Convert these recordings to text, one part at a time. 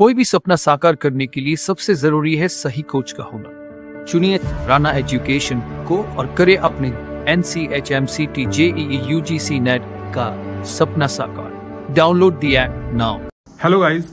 कोई भी सपना साकार करने के लिए सबसे ज़रूरी है सही कोच का होना। चुनिए राना एजुकेशन को और करे अपने N C H M C T J U G C NET का सपना साकार। Download the app now hello guys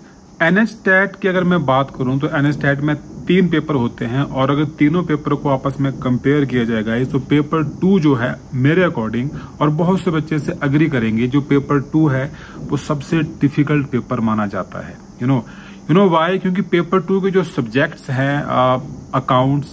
TET की अगर मैं बात करूँ तो टैट में तीन पेपर होते हैं और अगर तीनों पेपर को आपस में कंपेयर किया जाएगा तो पेपर टू जो है मेरे अकॉर्डिंग और बहुत से बच्चे से अग्री करेंगे, जो पेपर टू है वो सबसे डिफ़िकल्ट पेपर माना जाता है। You you know you know why क्योंकि पेपर टू के जो सब्जेक्ट्स हैं accounts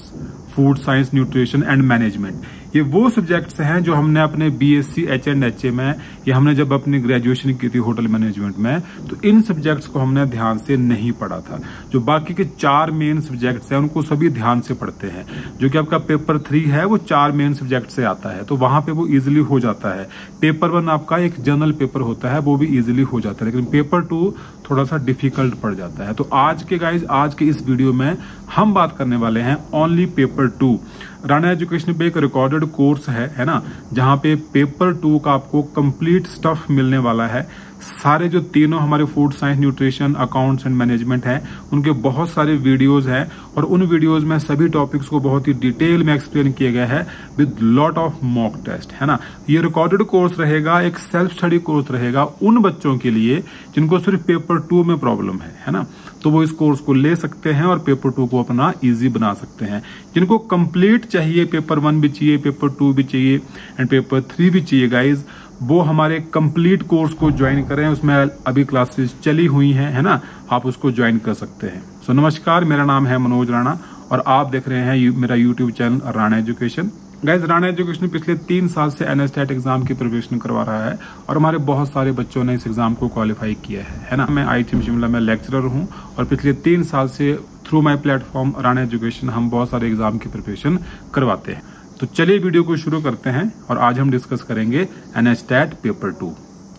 food science nutrition and management ये वो सब्जेक्ट्स हैं जो हमने अपने B S C H and H A में, या हमने जब अपनी ग्रेजुएशन की थी होटल मैनेजमेंट में तो इन सब्जेक्ट्स को हमने ध्यान से नहीं पढ़ा था। जो बाकी के चार मेन सब्जेक्ट्स हैं, उनको सभी ध्यान से पढ़ते हैं। जो कि आपका पेपर थ्री है, वो चार मेन सब्जेक्ट से आता है तो वहाँ पे वो इजिली हो जाता है। पेपर वन आपका एक जनरल पेपर होता है, वो भी इजिली हो जाता है, लेकिन पेपर टू थोड़ा सा डिफ़िकल्ट पड़ जाता है। तो आज के गाइज़ आज के इस वीडियो में हम बात करने वाले हैं only paper two Rana Education पे एक रिकॉर्डेड कोर्स है है ना? जहाँ पे पेपर टू का आपको कंप्लीट स्टफ़ मिलने वाला है। सारे जो तीनों हमारे food science nutrition accounts and management है, उनके बहुत सारे वीडियोस हैं और उन वीडियोस में सभी टॉपिक्स को बहुत ही डिटेल में एक्सप्लेन किया गया है with lot of mock test है ना? ये रिकॉर्डेड कोर्स रहेगा, एक सेल्फ स्टडी कोर्स रहेगा उन बच्चों के लिए जिनको सिर्फ़ पेपर टू में प्रॉब्लम है है ना? तो वो इस कोर्स को ले सकते हैं और पेपर टू को अपना इजी बना सकते हैं। जिनको कंप्लीट चाहिए पेपर वन भी चाहिए पेपर टू भी चाहिए एंड पेपर थ्री भी चाहिए गाइज़ वो हमारे कंप्लीट कोर्स को ज्वाइन करें उसमें अभी क्लासेस चली हुई हैं है ना? आप उसको ज्वाइन कर सकते हैं। सो so, नमस्कार मेरा नाम है मनोज राणा और आप देख रहे हैं मेरा YouTube channel Rana Education guys Rana Education पिछले तीन साल से एनएसटेट एग्ज़ाम की प्रिपरेशन करवा रहा है और हमारे बहुत सारे बच्चों ने इस एग्ज़ाम को क्वालिफाई किया है है ना? मैं आई शिमला में लेक्चरर हूँ और पिछले तीन साल से through my platform Rana education हम बहुत सारे एग्ज़ाम की प्रिपरेशन करवाते हैं। तो चलिए वीडियो को शुरू करते हैं और आज हम डिस्कस करेंगे एनएचटैट पेपर टू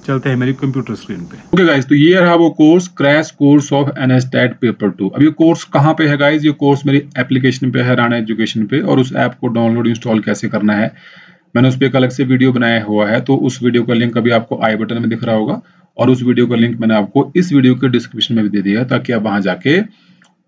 चलते हैं मेरी कंप्यूटर स्क्रीन पे। ओके okay गाइस तो ये रहा वो course crash course of NHTET paper two अब ये कोर्स कहाँ पे है गाइस ये कोर्स मेरी एप्लीकेशन पे है राणा एजुकेशन पे, और उस ऐप को डाउनलोड इंस्टॉल कैसे करना है? मैंने उस पर एक अलग से वीडियो बनाया हुआ है तो उस वीडियो का लिंक अभी आपको आई बटन में दिख रहा होगा, और उस वीडियो का लिंक मैंने आपको इस वीडियो के डिस्क्रिप्शन में भी दे दिया ताकि आप वहाँ जाके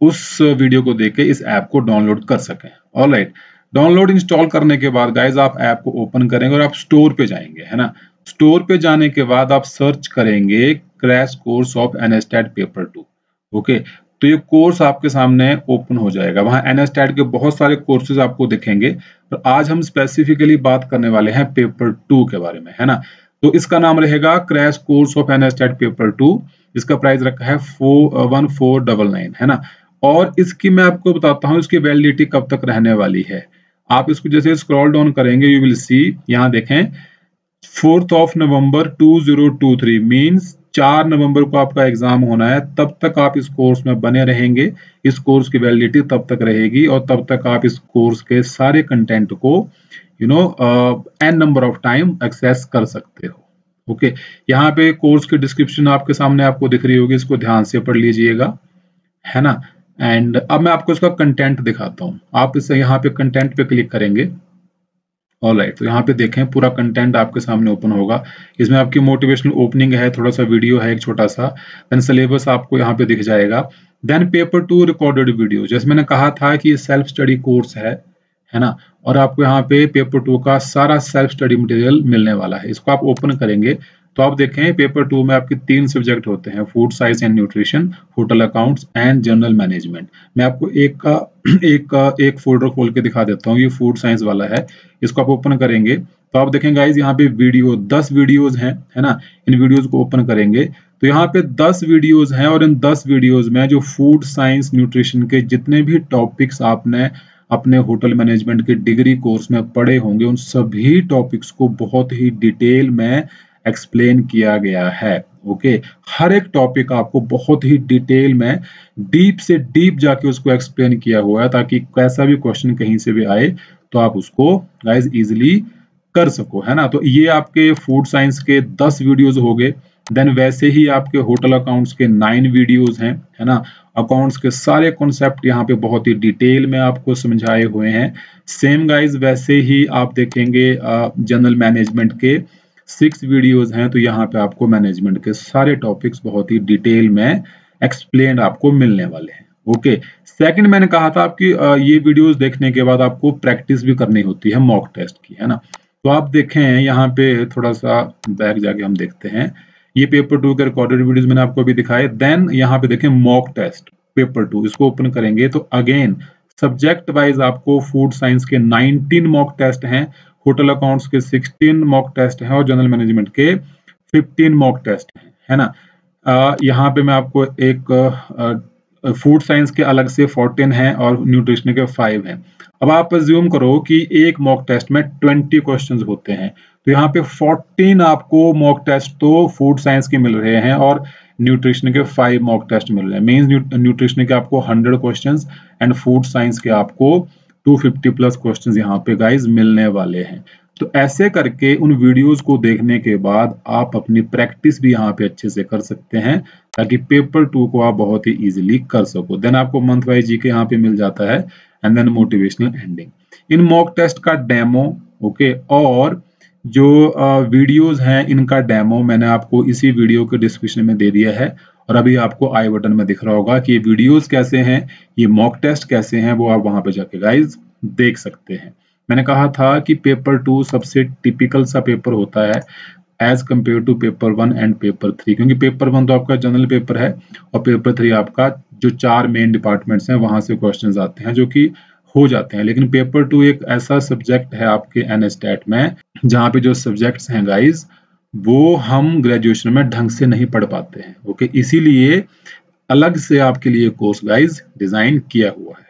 उस वीडियो को देख के इस ऐप को डाउनलोड कर सकें। ऑल राइट डाउनलोड इंस्टॉल करने के बाद गाइज़ आप ऐप को ओपन करेंगे और आप स्टोर पे जाएँगे, है ना? स्टोर पे जाने के बाद आप सर्च करेंगे crash course of NHTET paper two okay तो ये कोर्स आपके सामने ओपन हो जाएगा। वहाँ एनएसटैट के बहुत सारे कोर्सेज आपको दिखेंगे। और आज हम स्पेसिफिकली बात करने वाले हैं पेपर टू के बारे में, है ना? तो इसका नाम रहेगा crash course of NHTET paper two इसका प्राइस रखा है फोर नाइन है ना? और इसकी मैं आपको बताता हूँ, इसकी वैलिडिटी कब तक रहने वाली है। आप इसको जैसे स्क्रॉल डाउन करेंगे यू विल सी यहाँ देखें फोर्थ ऑफ़ नवंबर 2023 मींस चार नवंबर को आपका एग्ज़ाम होना है, तब तक आप इस कोर्स में बने रहेंगे, इस कोर्स की वैलिडिटी तब तक रहेगी और तब तक आप इस कोर्स के सारे कंटेंट को you know n number of time access कर सकते हो ओके okay. यहाँ पे कोर्स की डिस्क्रिप्शन आपके सामने आपको दिख रही होगी, इसको ध्यान से पढ़ लीजिएगा, है ना एंड अब मैं आपको इसका कंटेंट दिखाता हूँ। आप इसे यहाँ पे कंटेंट पे क्लिक करेंगे। ऑल राइट तो यहाँ पे देखें, पूरा कंटेंट आपके सामने ओपन होगा। इसमें आपकी मोटिवेशनल ओपनिंग है थोड़ा सा वीडियो है, एक छोटा सा देन सिलेबस आपको यहाँ पे दिख जाएगा। Then paper two recorded video जैसे मैंने कहा था कि ये सेल्फ स्टडी कोर्स है है ना? और आपको यहाँ पे पेपर टू का सारा सेल्फ स्टडी मटेरियल मिलने वाला है। इसको आप ओपन करेंगे तो आप देखें पेपर टू में आपके तीन सब्जेक्ट होते हैं food science and nutrition hotel accounts and general management मैं आपको एक का एक का, एक फोल्डर खोल के दिखा देता हूँ, ये फ़ूड साइंस वाला है। इसको आप ओपन करेंगे तो आप देखें गाइज़ यहाँ पे वीडियो दस वीडियोज़ हैं, है ना? इन वीडियोज़ को ओपन करेंगे। तो यहाँ पे दस वीडियोज़ हैं और इन दस वीडियोज़ में जो फ़ूड साइंस न्यूट्रिशन के जितने भी टॉपिक्स आपने, अपने होटल मैनेजमेंट के डिग्री कोर्स में पढ़े होंगे, उन सभी टॉपिक्स को बहुत ही डिटेल में एक्सप्लेन किया गया है ओके okay? हर एक टॉपिक आपको बहुत ही डिटेल में डीप से डीप जाके उसको एक्सप्लेन किया हुआ है, ताकि कैसा भी क्वेश्चन कहीं से भी आए तो आप उसको गाइज़ इजिली कर सको, है ना? तो ये आपके फ़ूड साइंस के दस वीडियोज़ हो गए। देन वैसे ही आपके होटल अकाउंट्स के नाइन वीडियोस हैं, है ना? अकाउंट्स के सारे कॉन्सेप्ट यहाँ पे बहुत ही डिटेल में आपको समझाए हुए हैं। सेम गाइज़ वैसे ही आप देखेंगे जनरल मैनेजमेंट के सिक्स वीडियोस हैं तो यहाँ पे आपको मैनेजमेंट के सारे टॉपिक्स बहुत ही डिटेल में एक्सप्लेन आपको मिलने वाले हैं ओके सेकंड मैंने कहा था आपकी ये वीडियोस देखने के बाद आपको प्रैक्टिस भी करनी होती है मॉक टेस्ट की, है ना? तो आप देखें, यहाँ पे थोड़ा सा बैक जाके हम देखते हैं। ये पेपर टू के रिकॉर्डेड वीडियोस मैंने आपको अभी दिखाए देन यहाँ पे देखें मॉक टेस्ट पेपर टू इसको ओपन करेंगे तो अगेन सब्जेक्ट वाइज आपको फ़ूड साइंस के 19 मॉक टेस्ट हैं होटल अकाउंट्स के 16 मॉक टेस्ट हैं और जनरल मैनेजमेंट के 15 मॉक टेस्ट हैं, है ना? यहाँ पे मैं आपको एक फ़ूड साइंस के अलग से 14 हैं और न्यूट्रिशन के 5 हैं। अब आप ज्यूम करो कि एक मॉक टेस्ट में 20 क्वेश्चंस होते हैं। तो यहाँ पे 14 आपको मॉक टेस्ट तो फ़ूड साइंस के मिल रहे हैं और न्यूट्रिशन के फाइव मॉक टेस्ट मिल रहे हैं। मीन्स न्यूट्रिशन के आपको 100 क्वेश्चंस एंड फ़ूड साइंस के आपको 250 प्लस क्वेश्चंस यहाँ पे गाइज़ मिलने वाले हैं। तो ऐसे करके उन वीडियोस को देखने के बाद आप अपनी प्रैक्टिस भी यहाँ पे अच्छे से कर सकते हैं, ताकि पेपर टू को आप बहुत ही इजीली कर सको। देन आपको मंथ वाइज जी के यहाँ पे मिल जाता है and then motivational ending in mock test का डेमो ओके और जो वीडियोस हैं इनका डेमो मैंने आपको इसी वीडियो के डिस्क्रिप्शन में दे दिया है। और अभी आपको आई बटन में दिख रहा होगा कि ये वीडियोस कैसे हैं, ये मॉक टेस्ट कैसे हैं, वो आप वहाँ पे जाके गाइज़ देख सकते हैं। मैंने कहा था कि पेपर टू सबसे टिपिकल सा पेपर होता है as compare to paper one and paper three क्योंकि पेपर वन तो आपका जनरल पेपर है और पेपर थ्री आपका जो चार मेन डिपार्टमेंट्स हैं, वहाँ से क्वेश्चन आते हैं, जो कि हो जाते हैं। लेकिन पेपर टू एक ऐसा सब्जेक्ट है आपके एन में, जहाँ पे जो सब्जेक्ट्स हैं गाइज़ वो हम ग्रेजुएशन में ढंग से नहीं पढ़ पाते हैं। ओके इसीलिए अलग से आपके लिए कोर्स गाइज़ डिज़ाइन किया हुआ है।